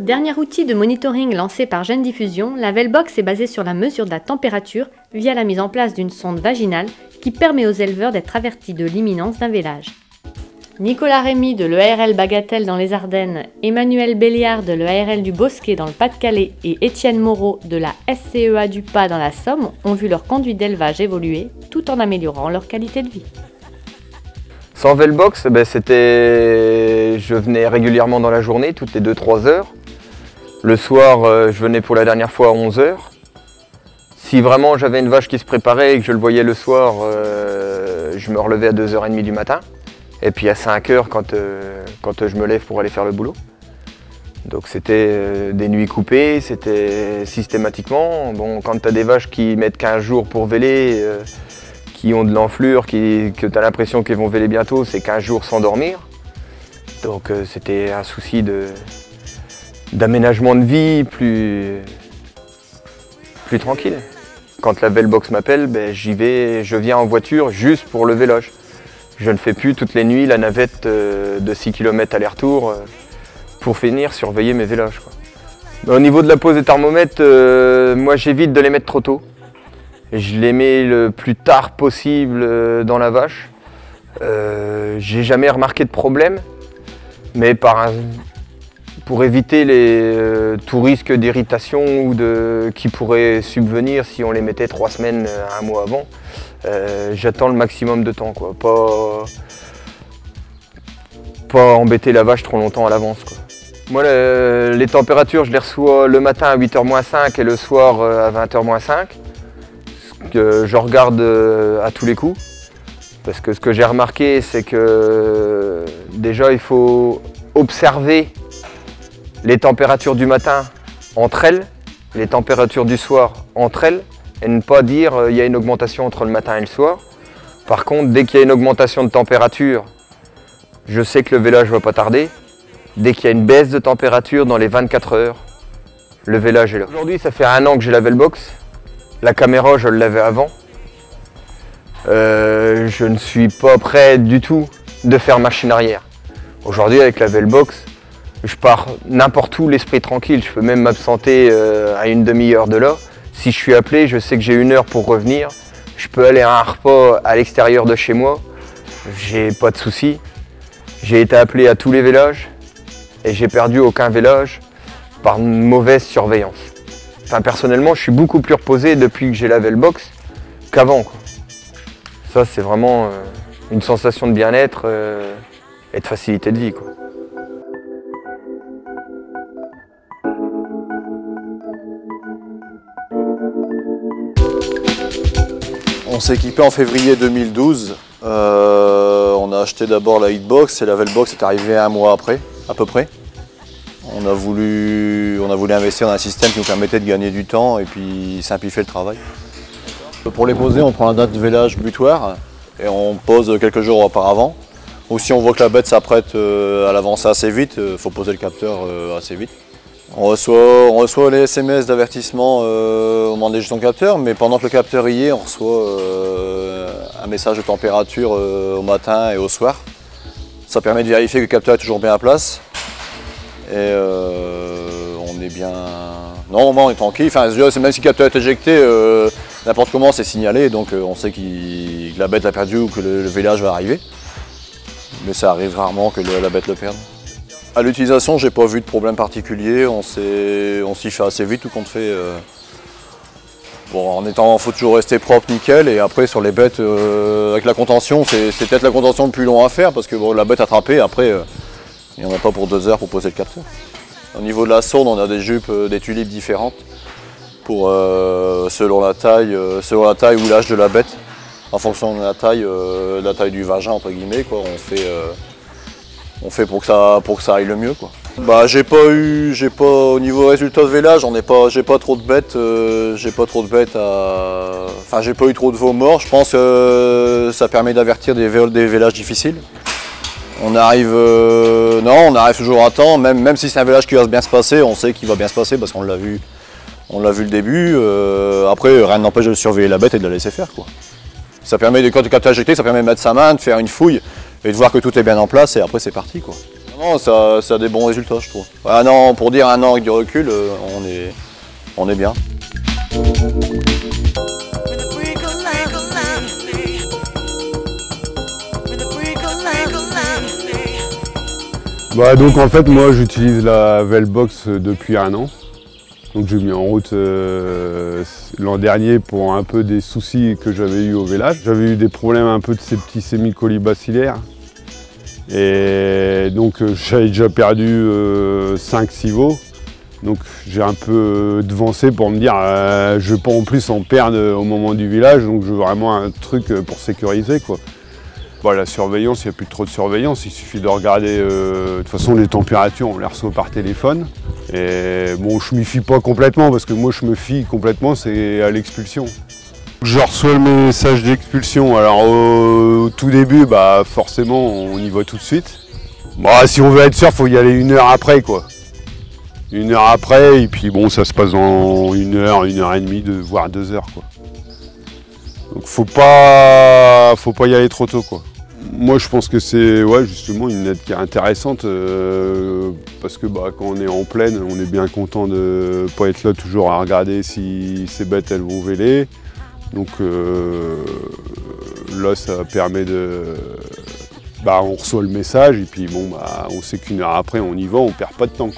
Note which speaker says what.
Speaker 1: Dernier outil de monitoring lancé par Gène Diffusion, la Velbox est basée sur la mesure de la température via la mise en place d'une sonde vaginale qui permet aux éleveurs d'être avertis de l'imminence d'un vélage. Nicolas Rémy de l'EARL Bagatelle dans les Ardennes, Emmanuel Béliard de l'EARL du Bosquet dans le Pas-de-Calais et Étienne Moreau de la SCEA du Pas dans la Somme ont vu leur conduite d'élevage évoluer tout en améliorant leur qualité de vie.
Speaker 2: Sans Velbox, ben, c'était... je venais régulièrement dans la journée, toutes les 2-3 heures. Le soir, euh, je venais pour la dernière fois à 11h. Si vraiment j'avais une vache qui se préparait et que je le voyais le soir, euh, je me relevais à 2h30 du matin. Et puis à 5h quand, euh, quand je me lève pour aller faire le boulot. Donc c'était des nuits coupées, c'était systématiquement. Bon, quand tu des vaches qui mettent 15 jours pour véler, qui ont de l'enflure, que tu as l'impression qu'elles vont véler bientôt, c'est 15 jours sans dormir. Donc c'était un souci d'aménagement de vie plus, plus tranquille. Quand la Velbox m'appelle, ben, j'y vais, je viens en voiture juste pour le véloge. Je ne fais plus toutes les nuits la navette euh, de 6 km aller-retour euh, pour finir surveiller mes véloges. Au niveau de la pose des thermomètres, euh, moi j'évite de les mettre trop tôt. Je les mets le plus tard possible dans la vache. J'ai jamais remarqué de problème, mais pour éviter euh, tout risque d'irritation ou de, qui pourrait subvenir si on les mettait trois semaines, euh, un mois avant. Euh, j'attends le maximum de temps, quoi. Pas, pas embêter la vache trop longtemps à l'avance. Moi, les températures, je les reçois le matin à 8h-5 et le soir à 20h-5. Que je regarde à tous les coups. Parce que ce que j'ai remarqué, c'est que déjà, il faut observer les températures du matin entre elles, les températures du soir entre elles, et ne pas dire qu'il euh, y a une augmentation entre le matin et le soir. Par contre, dès qu'il y a une augmentation de température, je sais que le vélage ne va pas tarder. Dès qu'il y a une baisse de température dans les 24 heures, le vélage est là. Aujourd'hui, ça fait un an que j'ai la Velbox. La caméra, je l'avais avant. Euh, je ne suis pas prêt du tout de faire machine arrière. Aujourd'hui, avec la Velbox, je pars n'importe où, l'esprit tranquille. Je peux même m'absenter euh, à une demi-heure de là. Si je suis appelé, je sais que j'ai une heure pour revenir. Je peux aller à un repas à l'extérieur de chez moi. J'ai pas de soucis. J'ai été appelé à tous les vélages et j'ai perdu aucun vélage par une mauvaise surveillance. Personnellement, je suis beaucoup plus reposé depuis que j'ai lavé le box qu'avant. Ça, c'est vraiment euh, une sensation de bien-être euh, et de facilité de vie.
Speaker 3: On s'est équipé en février 2012. Euh, on a acheté d'abord la Hitbox et la Velbox est arrivée un mois après, à peu près. On a voulu, on a voulu investir dans un système qui nous permettait de gagner du temps et puis simplifier le travail. Pour les poser, on prend la date de vélage butoir et on pose quelques jours auparavant. Ou si on voit que la bête s'apprête euh, à l'avancer assez vite, il euh, faut poser le capteur assez vite. On reçoit, les SMS d'avertissement euh, au moment des jetons capteurs, mais pendant que le capteur y est, on reçoit euh, un message de température euh, au matin et au soir. Ça permet de vérifier que le capteur est toujours bien à place. Et on est bien... Normalement, on est tranquille. Enfin, même si le capteur est éjecté, n'importe comment, c'est signalé. Donc on sait que la bête a perdu ou que le, village va arriver. Mais ça arrive rarement que la bête le perde. À l'utilisation, j'ai pas vu de problème particulier. On s'y fait assez vite tout compte fait. Euh. Bon, en étant, faut toujours rester propre, nickel. Et après, sur les bêtes, euh, avec la contention, c'est peut-être la contention le plus long à faire parce que la bête attrapée, après, euh, il n'y en a pas pour deux heures pour poser le capteur. Au niveau de la sonde, on a des jupes, des tulipes différentes la taille, selon la taille ou l'âge de la bête. En fonction de la taille, la taille du vagin, entre guillemets, quoi, on fait on pour que ça, pour ça aille le mieux. Bah, j'ai pas j'ai pas, au niveau résultat de vélage, j'en ai pas, j'ai pas trop de bêtes, euh, j'ai pas trop de bêtes à, enfin j'ai pas eu trop de veaux morts. Je pense que ça permet d'avertir des vélages difficiles. On arrive, euh, non, on arrive toujours à temps, même, même si c'est un vélage qui va bien se passer, on sait qu'il va bien se passer parce qu'on l'a vu, on l'a vu le début. Euh, après, rien n'empêche de surveiller la bête et de la laisser faire quoi. Ça permet de, quand tu jeté, ça permet de mettre sa main, de faire une fouille et de voir que tout est bien en place et après c'est parti quoi. Non, ça, a des bons résultats je trouve. Un an, pour dire un an avec du recul, euh, on est bien.
Speaker 4: Bah donc en fait moi j'utilise la Velbox depuis un an. Donc j'ai mis en route euh, l'an dernier pour un peu des soucis que j'avais eu au village. J'avais eu des problèmes un peu de ces petits sémicolibacillaires. Et donc euh, j'avais déjà perdu 5-6 euh, veaux. Donc j'ai un peu devancé pour me dire je veux pas en plus en perdre au moment du village, donc je veux vraiment un truc pour sécuriser quoi. Bah, la surveillance, il n'y a plus trop de surveillance, il suffit de regarder. de toute façon les températures, on les reçoit par téléphone. Et bon, je m'y fie pas complètement parce que moi je me fie complètement, c'est à l'expulsion. Je reçois le message d'expulsion. Alors au, tout début, bah forcément, on y va tout de suite. Bah, si on veut être sûr, faut y aller une heure après, quoi. Une heure après, et puis bon, ça se passe en une heure, une heure et demie, de, voire deux heures, quoi. Donc faut pas, faut pas y aller trop tôt, quoi. Moi, je pense que c'est ouais, justement une aide qui est intéressante euh, parce que bah, quand on est en pleine, on est bien content de ne pas être là toujours à regarder si ces bêtes elles vont véler. Donc euh, là, ça permet de. Bah, on reçoit le message et puis bon, bah, on sait qu'une heure après, on y va, on perd pas de temps.